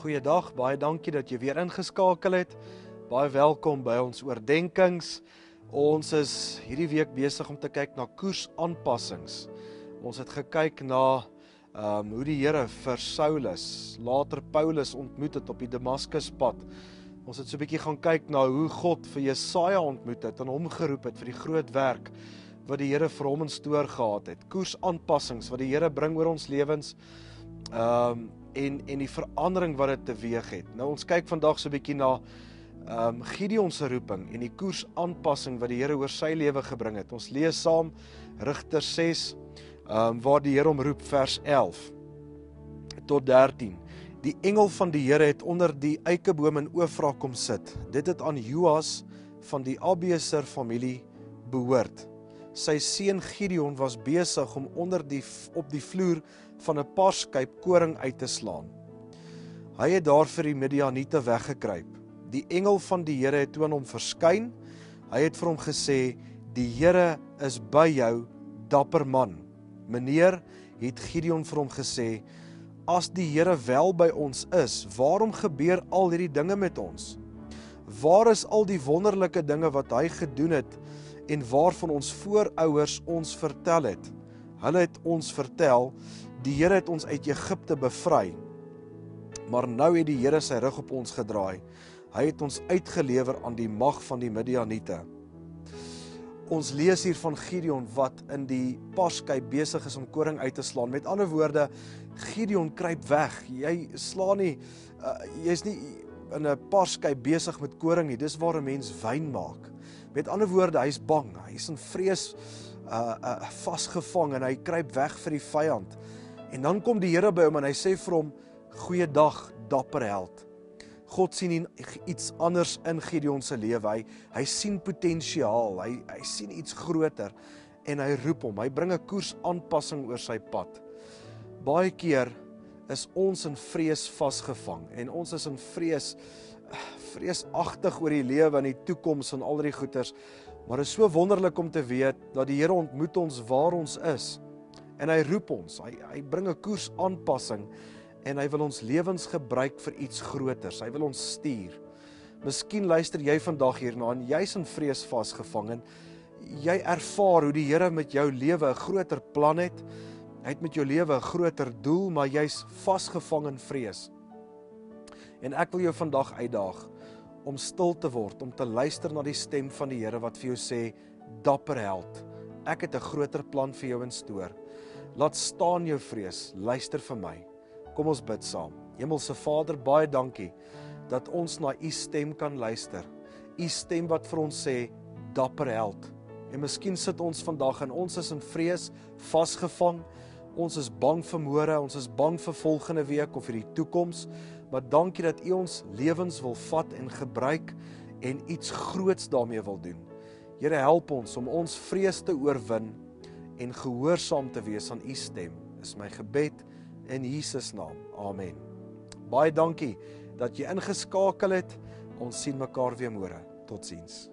Goeiedag, baie dankie dat jy weer ingeskakel het. Baie welkom by ons oordeenkings. Ons is hierdie week besig om te kyk na koersaanpassings. Ons het gekyk na ehm um, hoe die Here vir Saulus, later Paulus ontmoet het op die Damaskuspad. Ons het so 'n bietjie gaan kyk na hoe God vir Jesaja ontmoet het en hom geroep het vir die groot werk wat die Here vir hom in stoor gehad het. Koersaanpassings wat die Here bring oor ons lewens. Ehm um, en en die verandering wat dit teweeg het. Nou ons kyk vandag so 'n bietjie na ehm um, Gideon se roeping en die koersaanpassing wat die Here oor sy lewe gebring het. Ons lees saam Rigter 6 ehm um, waar die Here hom roep vers 11 tot 13. Die engel van die Here het onder die eikeboom in Ofra kom sit. Dit het aan Joas van die Abieser familie behoort. Sy seun Gideon was besig om onder die op die vloer van 'n parskyp koring uit te slaan. Hy het daar vir die Midianiete weggekruip. Die engel van die Here het toe aan hom verskyn. Hy het vir hom gesê: "Die Here is by jou, dapper man." Meneer het Gideon vir hom gesê: "As die Here wel by ons is, waarom gebeur al hierdie dinge met ons? Waar is al die wonderlike dinge wat hy gedoen het en waarvan ons voorouers ons vertel het?" Hulle het ons vertel Die Here het ons uit Egipte bevry. Maar nou het die Here sy rug op ons gedraai. Hy het ons uitgelewer aan die mag van die Midianiete. Ons lees hier van Gideon wat in die paskei besig is om koring uit te slaan. Met ander woorde, Gideon kruip weg. Jy slaan nie uh, jy's nie in 'n paskei besig met koring nie. Dis waar 'n mens wyn maak. Met ander woorde, hy's bang. Hy's in vrees uh uh vasgevang en hy kruip weg vir die vyand. En dan kom die Here by hom en hy sê vir hom: "Goeiedag, dapper held." God sien iets anders in Gideon se lewe. Hy hy sien potensiaal. Hy hy sien iets groter en hy roep hom. Hy bring 'n koersaanpassing oor sy pad. Baie keer is ons in vrees vasgevang en ons is in vrees vreesagtig oor die lewe en die toekoms en al die goeters. Maar is so wonderlik om te weet dat die Here ontmoet ons waar ons is en hy roep ons. Hy hy bring 'n koers aanpassing en hy wil ons lewens gebruik vir iets groters. Hy wil ons stuur. Miskien luister jy vandag hierna en jy's in vrees vasgevang en jy ervaar hoe die Here met jou lewe 'n groter plan het. Hy het met jou lewe 'n groter doel, maar jy's vasgevang in vrees. En ek wil jou vandag uitdaag om stil te word, om te luister na die stem van die Here wat vir jou sê: "Dapper held, ek het 'n groter plan vir jou in store." Laat staan jou vrees. Luister vir my. Kom ons bid saam. Hemelse Vader, baie dankie dat ons na u stem kan luister. U stem wat vir ons sê dapper held. En miskien sit ons vandag en ons is in vrees vasgevang. Ons is bang vir môre, ons is bang vir volgende week of vir die toekoms. Maar dankie dat u ons lewens wil vat en gebruik en iets groots daarmee wil doen. Here help ons om ons vrees te oorwin en gehoorsaam te wees aan u stem. Is my gebed in Jesus naam. Amen. Baie dankie dat jy ingeskakel het. Ons sien mekaar weer môre. Totsiens.